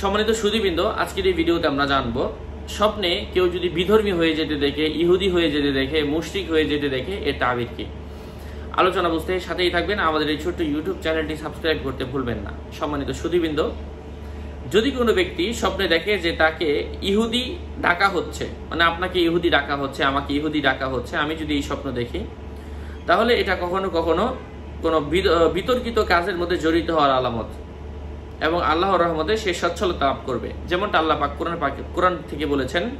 সম্মানিত সুদীবৃন্দ, আজকের এই ভিডিওতে আমরা জানব, স্বপ্নে কেউ যদি বিধর্মী হয়ে যেতে দেখে, ইহুদি হয়ে যেতে দেখে, মুশরিক হয়ে যেতে দেখে, এর তাবির কি? আলোচনা বুঝতে সাথেই থাকবেন, আমাদের এই ছোট্ট ইউটিউব চ্যানেলটি সাবস্ক্রাইব করতে ভুলবেন না। সম্মানিত সুদীবৃন্দ, যদি কোনো ব্যক্তি স্বপ্নে দেখে যে তাকে ইহুদি ডাকা হচ্ছে মানে আপনাকে ইহুদি ডাকা হচ্ছে, আমাকে ইহুদি ডাকা হচ্ছে, আমি যদি এই স্বপ্ন দেখি, তাহলে এটা কখনো কখনো কোনো বিতর্কিত কাজের মধ্যে জড়িত হওয়ার আলামত। এবং আল্লাহর রহমতে সে সচ্ছলতা লাভ করবে। যেমনটা আল্লাহ পাক কোরআন পাক- কোরআন থেকে বলেছেন,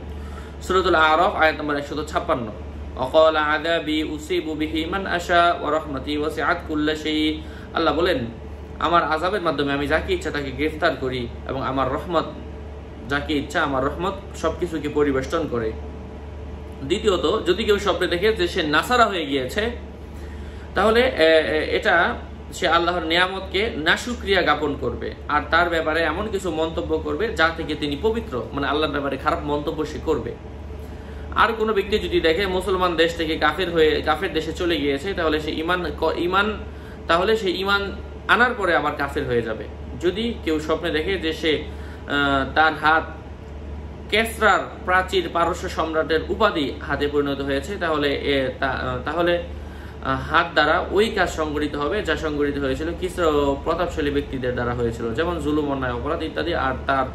সুরতুল আরফ, আয়াত নম্বর একশত ছাপ্পান্ন। অকল আদাবি উসিবু বিহি মান আশা ও রহমতি ওয়াসিআত কুল্লা সেই আল্লাহ বলেন, আমার আজাবের মাধ্যমে আমি যাকে ইচ্ছা তাকে গ্রেফতার করি এবং আমার রহমত, যাকে ইচ্ছা আমার রহমত সবকিছুকে পরিবেষ্টন করে। দ্বিতীয়ত, যদি কেউ স্বপ্নে দেখে যে সে নাসারা হয়ে গিয়েছে, তাহলে এটা সে আল্লাহর নিয়ামতকে নাশুক্রিয়া জ্ঞাপন করবে। আর তার ব্যাপারে এমন কিছু মন্তব্য করবে, যা থেকে তিনি পবিত্র মানে আল্লাহর ব্যাপারে খারাপ মন্তব্য সে করবে। আর কোনো ব্যক্তি যদি দেখে মুসলমান দেশ থেকে কাফের হয়ে, কাফের দেশে চলে গিয়েছে, তাহলে সে ইমান ইমান, তাহলে সে ইমান আনার পরে আবার কাফের হয়ে যাবে। যদি কেউ স্বপ্নে দেখে যে সে তার হাত কেসরার প্রাচীর পারস্য সম্রাটের উপাধি হাতে পরিণত হয়েছে, তাহলে তাহলে হাত দ্বারা ওই কাজ সংগঠিত হবে যা সংগঠিত হয়েছিল ও প্রতাপশালী ব্যক্তিদের দ্বারা হয়েছিল, যেমন জুলুম, অন্যায়, অপরাধ ইত্যাদি, আর তার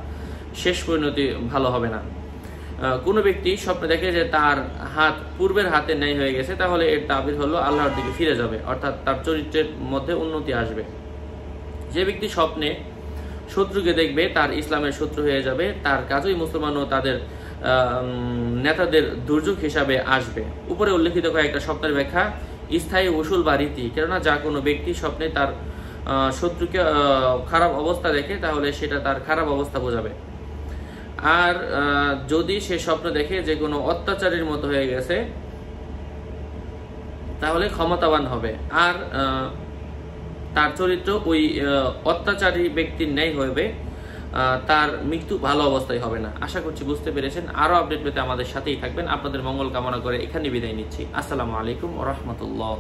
শেষ পরিণতি ভালো হবে না। কোনো ব্যক্তি স্বপ্নে দেখে যে তার হাত পূর্বের হাতে ন্যায় হয়ে গেছে, তাহলে এর তাবির হলো আল্লাহর দিকে ফিরে যাবে, অর্থাৎ তার চরিত্রের মধ্যে উন্নতি আসবে। যে ব্যক্তি স্বপ্নে শত্রুকে দেখবে, তার ইসলামের শত্রু হয়ে যাবে, তার কাজই মুসলমান ও তাদের নেতাদের দুর্যোগ হিসাবে আসবে। উপরে উল্লেখিত কয়েকটা স্বপ্নের ব্যাখ্যা স্থায়ী ওসুল বা রীতি। কেননা যা কোনো ব্যক্তি স্বপ্নে তার শত্রুকে খারাপ অবস্থা দেখে, তাহলে সেটা তার খারাপ অবস্থা বোঝাবে। আর যদি সে স্বপ্ন দেখে যে কোনো অত্যাচারীর মতো হয়ে গেছে, তাহলে ক্ষমতাবান হবে। আর তার চরিত্র ওই অত্যাচারী ব্যক্তির ন্যায় হবে তার মৃত্যু ভালো অবস্থায় হবে না। আশা করছি বুঝতে পেরেছেন। আরও আপডেট পেতে আমাদের সাথেই থাকবেন। আপনাদের মঙ্গল কামনা করে এখানে বিদায় নিচ্ছি। আসসালামু আলাইকুম রহমতুল্লাহ।